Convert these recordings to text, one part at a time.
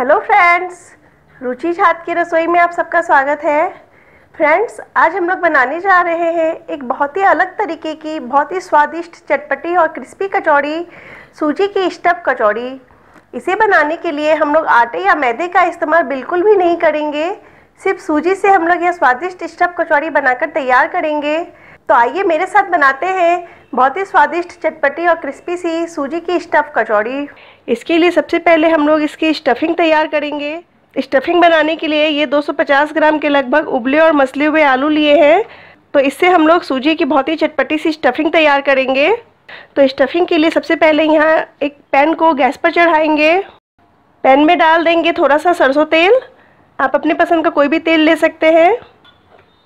Hello friends रुचि छात की रसोई में आप सबका स्वागत है। फ्रेंड्स आज हम लोग बनाने जा रहे हैं एक बहुत ही अलग तरीके की, बहुत ही स्वादिष्ट चटपटी और क्रिस्पी कचौड़ी, सूजी की स्टफ़ कचौड़ी। इसे बनाने के लिए हम लोग आटे या मैदे का इस्तेमाल बिल्कुल भी नहीं करेंगे। सिर्फ़ सूजी से हम लोग यह स्वादिष्ट स्टफ़ कचौड़ी बनाकर तैयार करेंगे। तो आइए मेरे साथ बनाते हैं बहुत ही स्वादिष्ट चटपटी और क्रिस्पी सी सूजी की स्टफ़ कचौड़ी। इसके लिए सबसे पहले हम लोग इसकी स्टफिंग तैयार करेंगे। स्टफिंग बनाने के लिए ये 250 ग्राम के लगभग उबले और मसले हुए आलू लिए हैं। तो इससे हम लोग सूजी की बहुत ही चटपटी सी स्टफिंग तैयार करेंगे। तो स्टफिंग के लिए सबसे पहले यहाँ एक पैन को गैस पर चढ़ाएँगे। पैन में डाल देंगे थोड़ा सा सरसों तेल। आप अपने पसंद का कोई भी तेल ले सकते हैं।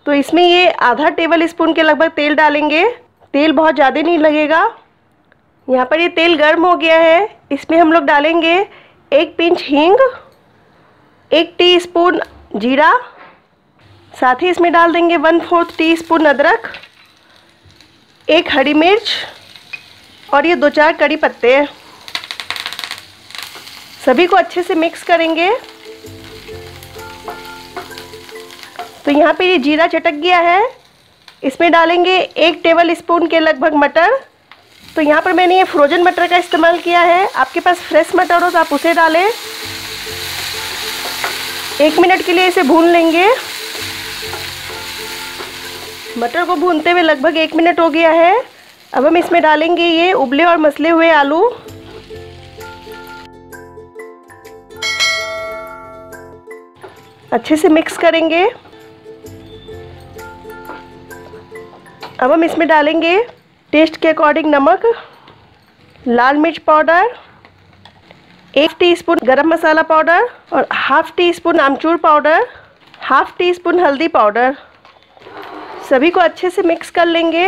तो इसमें ये आधा टेबल स्पून के लगभग तेल डालेंगे। तेल बहुत ज़्यादा नहीं लगेगा। यहाँ पर ये तेल गर्म हो गया है। इसमें हम लोग डालेंगे एक पिंच हींग, एक टीस्पून जीरा, साथ ही इसमें डाल देंगे वन फोर्थ टी स्पून अदरक, एक हरी मिर्च और ये दो चार कड़ी पत्ते। सभी को अच्छे से मिक्स करेंगे। तो यहाँ पे ये जीरा चटक गया है। इसमें डालेंगे एक टेबल स्पून के लगभग मटर। तो यहाँ पर मैंने ये फ्रोजन मटर का इस्तेमाल किया है। आपके पास फ्रेश मटर हो तो आप उसे डालें। एक मिनट के लिए इसे भून लेंगे। मटर को भूनते हुए लगभग एक मिनट हो गया है। अब हम इसमें डालेंगे ये उबले और मसले हुए आलू। अच्छे से मिक्स करेंगे। अब हम इसमें डालेंगे टेस्ट के अकॉर्डिंग नमक, लाल मिर्च पाउडर एक टीस्पून गरम मसाला पाउडर और हाफ़ टी स्पून आमचूर पाउडर हाफ़ टी स्पून हल्दी पाउडर सभी को अच्छे से मिक्स कर लेंगे।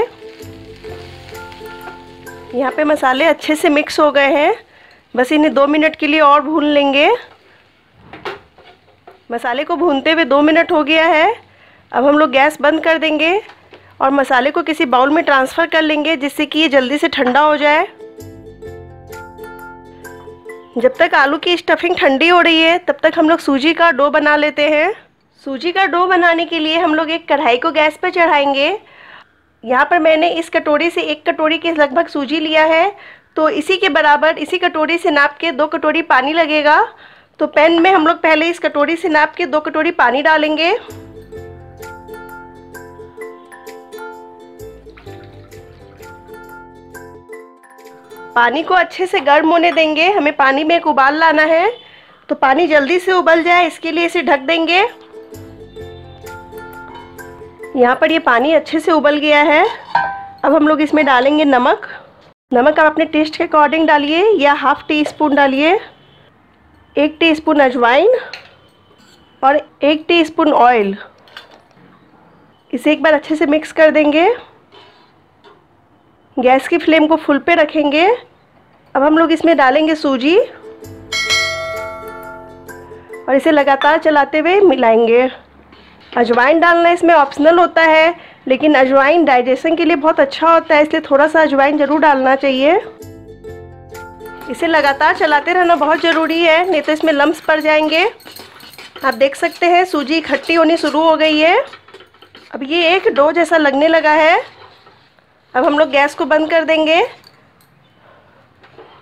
यहाँ पे मसाले अच्छे से मिक्स हो गए हैं। बस इन्हें दो मिनट के लिए और भून लेंगे। मसाले को भूनते हुए दो मिनट हो गया है। अब हम लोग गैस बंद कर देंगे। और मसाले को किसी बाउल में ट्रांसफ़र कर लेंगे जिससे कि ये जल्दी से ठंडा हो जाए। जब तक आलू की स्टफिंग ठंडी हो रही है, तब तक हम लोग सूजी का डो बना लेते हैं। सूजी का डो बनाने के लिए हम लोग एक कढ़ाई को गैस पर चढ़ाएँगे। यहाँ पर मैंने इस कटोरी से एक कटोरी के लगभग सूजी लिया है। तो इसी के बराबर, इसी कटोरी से नाप के दो कटोरी पानी लगेगा। तो पैन में हम लोग पहले इस कटोरी से नाप के दो कटोरी पानी डालेंगे। पानी को अच्छे से गर्म होने देंगे। हमें पानी में एक उबाल लाना है। तो पानी जल्दी से उबल जाए, इसके लिए इसे ढक देंगे। यहाँ पर ये पानी अच्छे से उबल गया है। अब हम लोग इसमें डालेंगे नमक। नमक आप अपने टेस्ट के अकॉर्डिंग डालिए या हाफ़ टी स्पून डालिए। एक टी स्पून अजवाइन और एक टी स्पून ऑयल। इसे एक बार अच्छे से मिक्स कर देंगे। गैस की फ्लेम को फुल पे रखेंगे। अब हम लोग इसमें डालेंगे सूजी। और इसे लगातार चलाते हुए मिलाएँगे। अजवाइन डालना इसमें ऑप्शनल होता है, लेकिन अजवाइन डाइजेशन के लिए बहुत अच्छा होता है, इसलिए थोड़ा सा अजवाइन ज़रूर डालना चाहिए। इसे लगातार चलाते रहना बहुत ज़रूरी है, नहीं तो इसमें लम्ब पड़ जाएँगे। आप देख सकते हैं, सूजी इकट्ठी होनी शुरू हो गई है। अब ये एक डो जैसा लगने लगा है। अब हम लोग गैस को बंद कर देंगे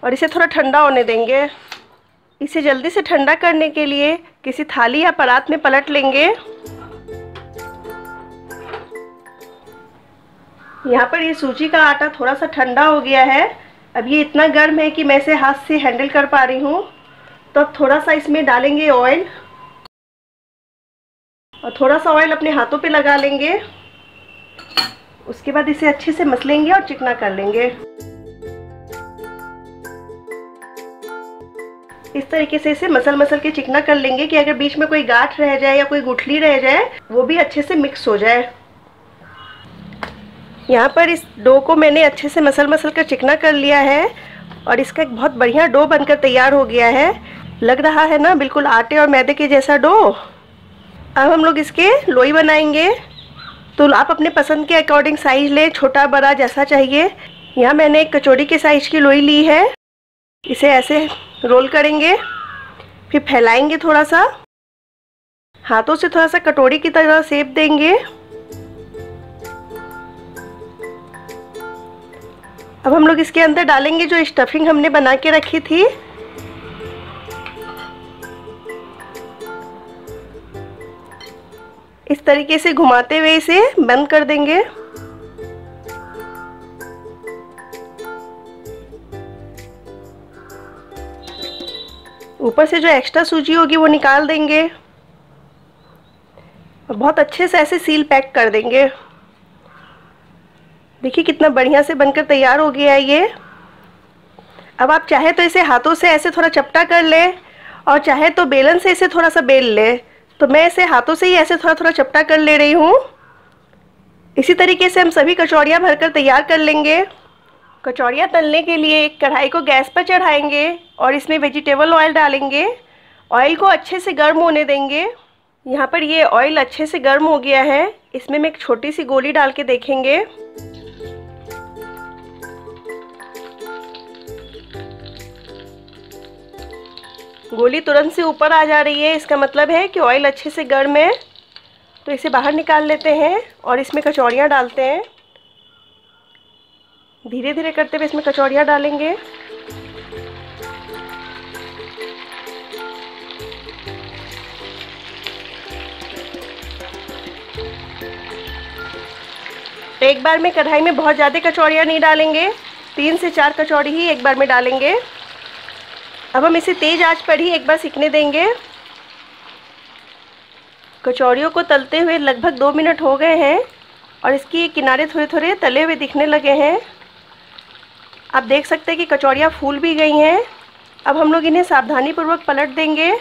और इसे थोड़ा ठंडा होने देंगे। इसे जल्दी से ठंडा करने के लिए किसी थाली या परात में पलट लेंगे। यहाँ पर ये सूजी का आटा थोड़ा सा ठंडा हो गया है। अब ये इतना गर्म है कि मैं इसे हाथ से हैंडल कर पा रही हूँ। तो अब थोड़ा सा इसमें डालेंगे ऑयल और थोड़ा सा ऑयल अपने हाथों पे लगा लेंगे। उसके बाद इसे अच्छे से मसलेंगे और चिकना कर लेंगे। इस तरीके से इसे मसल मसल के चिकना कर लेंगे कि अगर बीच में कोई गांठ रह जाए या कोई गुठली रह जाए, वो भी अच्छे से मिक्स हो जाए। यहाँ पर इस डो को मैंने अच्छे से मसल मसल कर चिकना कर लिया है और इसका एक बहुत बढ़िया डो बनकर तैयार हो गया है। लग रहा है ना, बिल्कुल आटे और मैदे के जैसा डो? अब हम लोग इसके लोई बनाएँगे। तो आप अपने पसंद के अकॉर्डिंग साइज़ लें, छोटा, बड़ा, जैसा चाहिए। यहाँ मैंने एक कचौड़ी के साइज़ की लोई ली है। इसे ऐसे रोल करेंगे, फिर फैलाएँगे थोड़ा सा हाथों से थोड़ा सा कटोरी की तरह सेप देंगे। अब हम लोग इसके अंदर डालेंगे जो स्टफिंग हमने बना के रखी थी। इस तरीके से घुमाते हुए इसे बंद कर देंगे। ऊपर से जो एक्स्ट्रा सूजी होगी वो निकाल देंगे। और बहुत अच्छे से ऐसे सील पैक कर देंगे। देखिए कितना बढ़िया से बनकर तैयार हो गया है ये। अब आप चाहे तो इसे हाथों से ऐसे थोड़ा चपटा कर ले और चाहे तो बेलन से इसे थोड़ा सा बेल ले। तो मैं इसे हाथों से ही ऐसे थोड़ा थोड़ा चपटा कर ले रही हूँ। इसी तरीके से हम सभी कचौड़ियाँ भरकर तैयार कर लेंगे। कचौड़ियाँ तलने के लिए कढ़ाई को गैस पर चढ़ाएँगे और इसमें वेजिटेबल ऑयल डालेंगे। ऑयल को अच्छे से गर्म होने देंगे। यहाँ पर ये ऑयल अच्छे से गर्म हो गया है। इसमें मैं एक छोटी सी गोली डाल के देखेंगे। गोली तुरंत से ऊपर आ जा रही है। इसका मतलब है कि ऑयल अच्छे से गर्म है। तो इसे बाहर निकाल लेते हैं और इसमें कचौड़ियाँ डालते हैं। धीरे धीरे करते हुए इसमें कचौड़ियाँ डालेंगे। एक बार में कढ़ाई में बहुत ज़्यादा कचौड़ियाँ नहीं डालेंगे। तीन से चार कचौड़ी ही एक बार में डालेंगे। अब हम इसे तेज़ आँच पर ही एक बार सीखने देंगे। कचौड़ियों को तलते हुए लगभग दो मिनट हो गए हैं और इसकी किनारे थोड़े थोड़े तले हुए दिखने लगे हैं। आप देख सकते हैं कि कचौड़ियाँ फूल भी गई हैं। अब हम लोग इन्हें सावधानी पूर्वक पलट देंगे।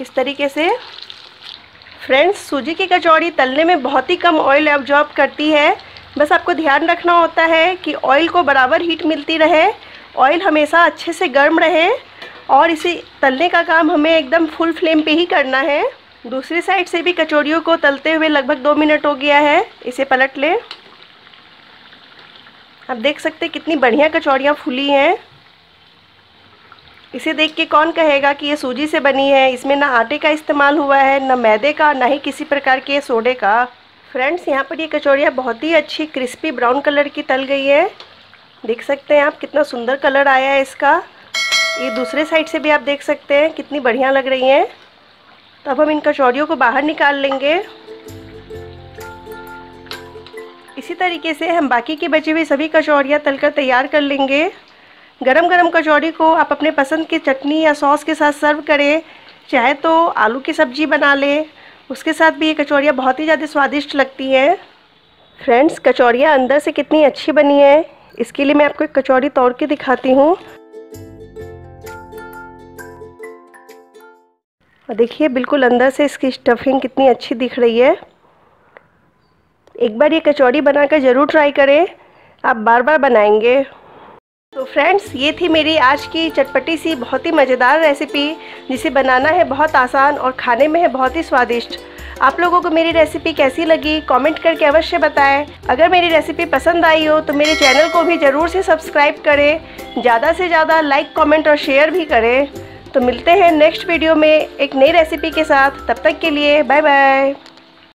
इस तरीके से फ्रेंड्स, सूजी की कचौड़ी तलने में बहुत ही कम ऑयल एब्जॉर्ब करती है। बस आपको ध्यान रखना होता है कि ऑयल को बराबर हीट मिलती रहे। ऑयल हमेशा अच्छे से गर्म रहे और इसे तलने का काम हमें एकदम फुल फ्लेम पे ही करना है। दूसरी साइड से भी कचौड़ियों को तलते हुए लगभग दो मिनट हो गया है। इसे पलट लें। आप देख सकते कितनी बढ़िया कचौड़ियाँ फूली हैं। इसे देख के कौन कहेगा कि ये सूजी से बनी है। इसमें ना आटे का इस्तेमाल हुआ है, ना मैदे का, ना ही किसी प्रकार के सोडे का। फ्रेंड्स, यहाँ पर ये कचौड़ियाँ बहुत ही अच्छी क्रिस्पी ब्राउन कलर की तल गई है। देख सकते हैं आप कितना सुंदर कलर आया है इसका। ये दूसरे साइड से भी आप देख सकते हैं, कितनी बढ़िया लग रही हैं। तो अब हम इन कचौड़ियों को बाहर निकाल लेंगे। इसी तरीके से हम बाकी के बची हुई सभी कचौड़ियाँ तलकर तैयार कर लेंगे। गरम गरम कचौड़ी को आप अपने पसंद की चटनी या सॉस के साथ सर्व करें। चाहे तो आलू की सब्ज़ी बना लें उसके साथ भी ये कचौड़ियाँ बहुत ही ज़्यादा स्वादिष्ट लगती हैं। फ्रेंड्स, कचौड़ियाँ अंदर से कितनी अच्छी बनी है, इसके लिए मैं आपको एक कचौड़ी तोड़ के दिखाती हूँ। और देखिए, बिल्कुल अंदर से इसकी स्टफिंग कितनी अच्छी दिख रही है। एक बार ये कचौड़ी बनाकर ज़रूर ट्राई करें, आप बार बार बनाएँगे। तो फ्रेंड्स ये थी मेरी आज की चटपटी सी बहुत ही मज़ेदार रेसिपी जिसे बनाना है बहुत आसान और खाने में है बहुत ही स्वादिष्ट। आप लोगों को मेरी रेसिपी कैसी लगी कमेंट करके अवश्य बताएँ। अगर मेरी रेसिपी पसंद आई हो तो मेरे चैनल को भी ज़रूर से सब्सक्राइब करें। ज़्यादा से ज़्यादा लाइक कमेंट और शेयर भी करें। तो मिलते हैं नेक्स्ट वीडियो में एक नई रेसिपी के साथ। तब तक के लिए बाय बाय